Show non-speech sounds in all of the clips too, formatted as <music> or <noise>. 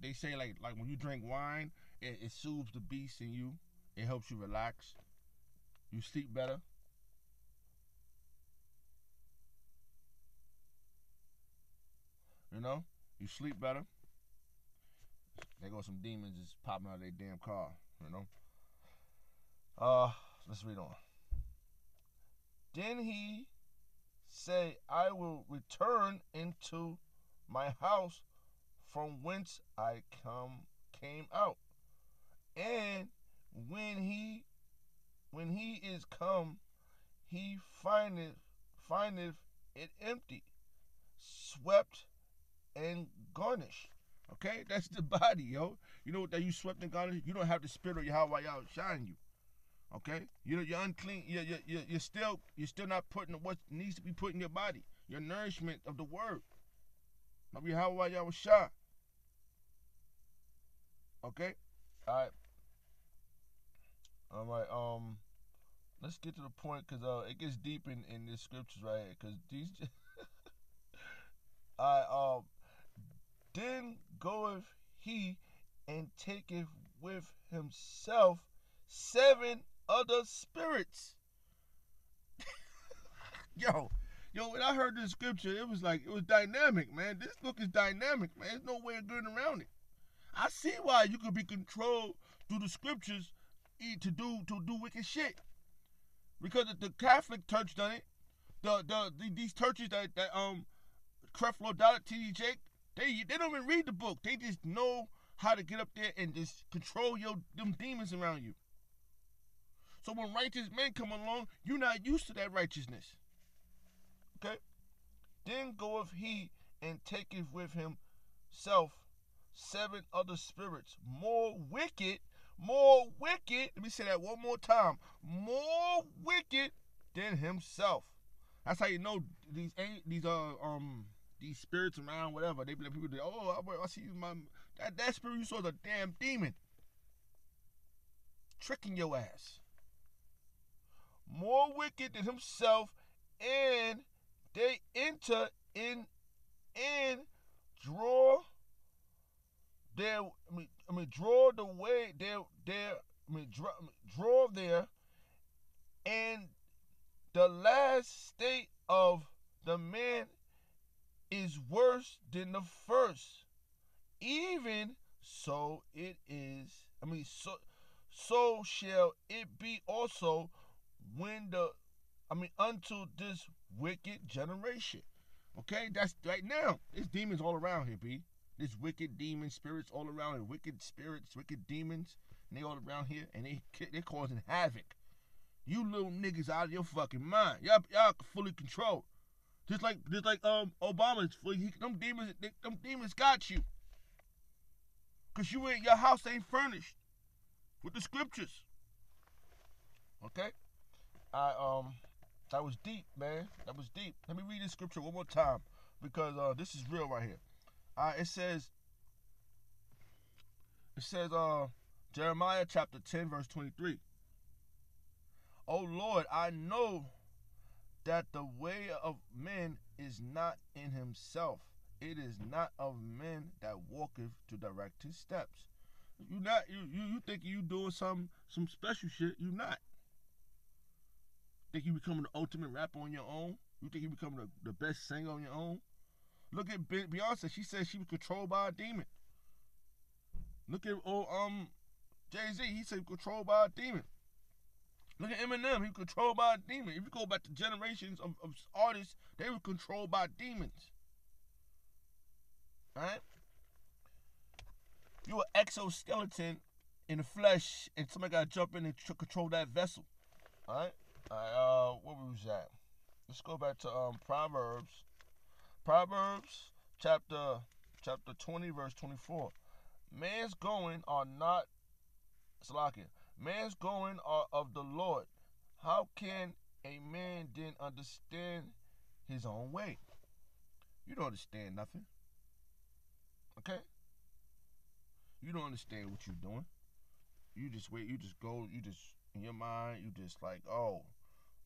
they, they say like like when you drink wine, it, it soothes the beast in you. It helps you relax. You sleep better. You know, you sleep better. They go some demons just popping out of their damn car. You know. Uh, let's read on. Then he say, I will return into my house from whence I come came out. And when he when he is come, he findeth findeth it empty, swept and garnished. Okay, that's the <laughs> body, yo. You know what that you swept and garnished. You don't have the spirit of Yahweh shine you. Okay, you know you're unclean. You're, you're, you're still you're still not putting what needs to be put in your body. Your nourishment of the word. How Yahweh was shot. Okay, all right, all right. Um, let's get to the point because uh it gets deep in in the scriptures right here because these. <laughs> I um then goeth he and taketh with himself seven other spirits. <laughs> yo, yo, when I heard this scripture, it was like it was dynamic, man. This book is dynamic, man. There's no way of getting around it. I see why you could be controlled through the scriptures to do to do wicked shit. Because the Catholic Church done it. The the, the these churches that that um Creflo Dollar TD Jake, they they don't even read the book. They just know how to get up there and just control your them demons around you. So when righteous men come along, you're not used to that righteousness. Okay? Then goeth he and taketh with himself seven other spirits, more wicked, more wicked. Let me say that one more time. More wicked than himself. That's how you know these ain't these uh um these spirits around whatever. They be like people. They, oh, I, I see my that that spirit you saw is a damn demon tricking your ass more wicked than himself, and they enter in and draw their I mean, I mean draw the way their their I mean draw, draw there and the last state of the man is worse than the first even so it is I mean so so shall it be also when the I mean unto this wicked generation. Okay, that's right now. There's demons all around here, B. There's wicked demon spirits all around here. Wicked spirits, wicked demons, and they all around here, and they they're causing havoc. You little niggas out of your fucking mind. Y'all y'all fully controlled. Just like just like um Obama's fully he, them demons they, them demons got you. Cause you ain't your house ain't furnished with the scriptures. Okay? I um that was deep, man. That was deep. Let me read this scripture one more time because uh, this is real right here. Uh, it says it says uh Jeremiah chapter 10 verse 23. Oh Lord, I know that the way of men is not in himself. It is not of men that walketh to direct his steps. You not you you, you think you doing some some special shit. You not. Think you becoming the ultimate rapper on your own? You think you becoming the, the best singer on your own? Look at Beyonce. She said she was controlled by a demon. Look at oh um Jay Z. He said controlled by a demon. Look at Eminem. He controlled by a demon. If you go back to generations of, of artists, they were controlled by demons. Alright? You're an exoskeleton in the flesh, and somebody got to jump in and control that vessel. Alright? Alright, uh, what was that? Let's go back to um Proverbs. Proverbs chapter chapter 20, verse 24. Man's going are not slacking. Man's going are of the Lord. How can a man then understand his own way? You don't understand nothing. Okay? You don't understand what you're doing. You just wait, you just go, you just in your mind, you just like, oh,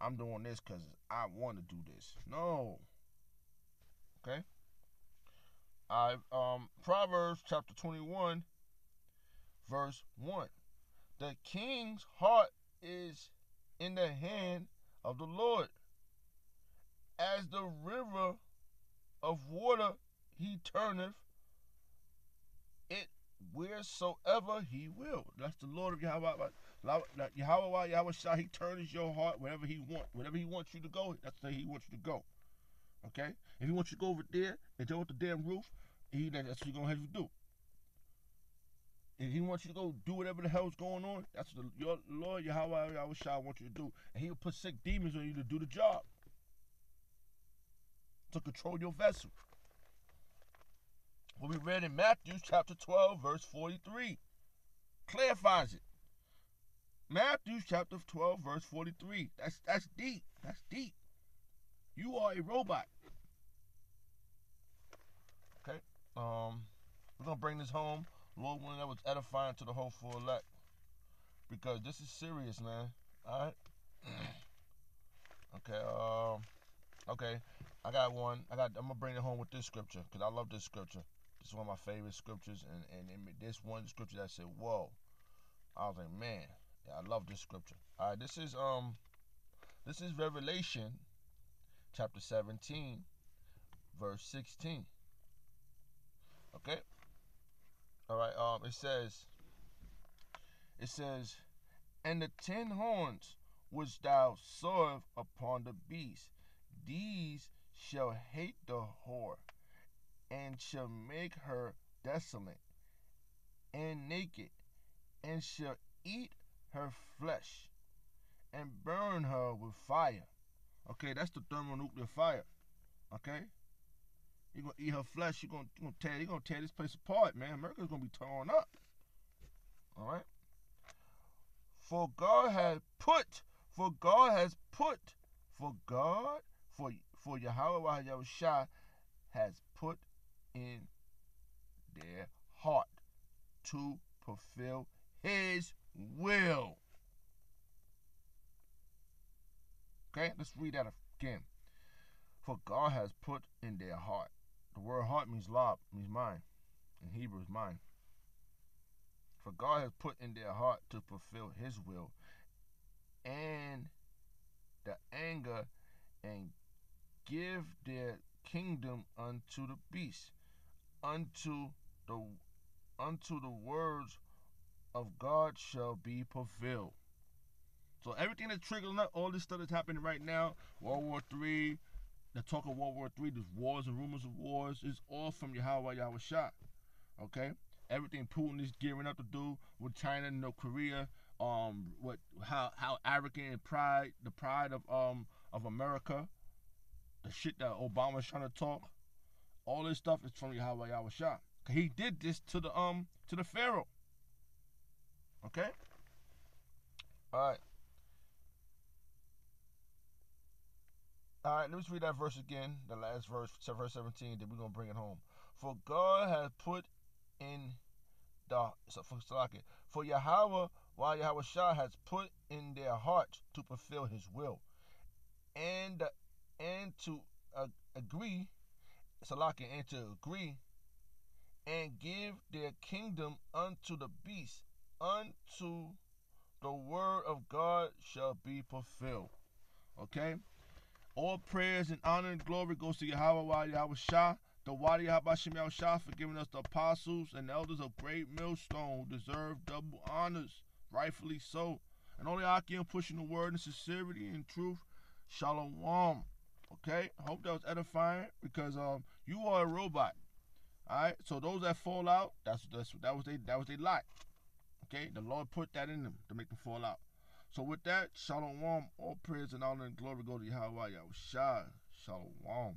I'm doing this because I want to do this. No. Okay? I um Proverbs chapter 21 verse 1. The king's heart is in the hand of the Lord. As the river of water he turneth it wheresoever he will. That's the Lord of Yahweh. Yahweh, Yahweh Shah, he turns your heart wherever he wants. Wherever he wants you to go, that's where he wants you to go. Okay? If he wants you to go over there and jump with the damn roof, he, that's what going to have you do. If he wants you to go do whatever the hell's going on, that's the your Lord Yahweh Shah wants you to do. And he'll put sick demons on you to do the job. To control your vessel. What we read in Matthew chapter 12, verse 43 clarifies it. Matthew chapter 12, verse 43. That's that's deep. That's deep. You are a robot. Okay. Um, we're gonna bring this home. Lord willing, that was edifying to the whole full elect. Because this is serious, man. Alright? <clears throat> okay, um okay. I got one. I got I'm gonna bring it home with this scripture, because I love this scripture. This is one of my favorite scriptures, and, and, and this one scripture that said, Whoa. I was like, man, yeah, I love this scripture. Alright, this is um this is Revelation chapter 17, verse 16. Okay? All right. Um, it says, it says, and the ten horns which thou sawest upon the beast, these shall hate the whore, and shall make her desolate and naked, and shall eat her flesh, and burn her with fire. Okay, that's the thermonuclear fire. Okay, you're gonna eat her flesh. You're gonna, you're gonna tear. You're gonna tear this place apart, man. America's gonna be torn up. All right. For God has put. For God has put. For God. For for Yahweh Yahushua has put in their heart to fulfill His will. Okay, let's read that again. For God has put in their heart the word heart means lob, means mind. In Hebrew is mind. For God has put in their heart to fulfill his will and the anger and give their kingdom unto the beast, unto the unto the words of God shall be fulfilled. So everything that's triggering up, all this stuff that's happening right now, World War Three, the talk of World War III, there's wars and rumors of wars, is all from Yahweh Yahweh Shah. Okay? Everything Putin is gearing up to do with China and North Korea, um, what how how arrogant and pride, the pride of um of America, the shit that Obama's trying to talk, all this stuff is from Yahweh Yahweh Shah. He did this to the um to the Pharaoh. Okay? Alright. All right, let me just read that verse again, the last verse, verse 17, then we're going to bring it home. For God has put in the, for, for Yahweh, while Yahweh Shah has put in their hearts to fulfill his will, and and to uh, agree, Salaki, and to agree, and give their kingdom unto the beast, unto the word of God shall be fulfilled. Okay? All prayers and honor and glory goes to Yahweh Yahweh Shah, the Wadi Habashim Shah for giving us the apostles and elders of great millstone deserve double honors, rightfully so. And only Aki pushing the word in sincerity and truth. Shalom. Okay? I hope that was edifying because um you are a robot. Alright? So those that fall out, that's that's that was they that was their lot. Okay? The Lord put that in them to make them fall out. So with that, shalom, all praise and honor and glory go to Yahweh Yahushua. Shalom.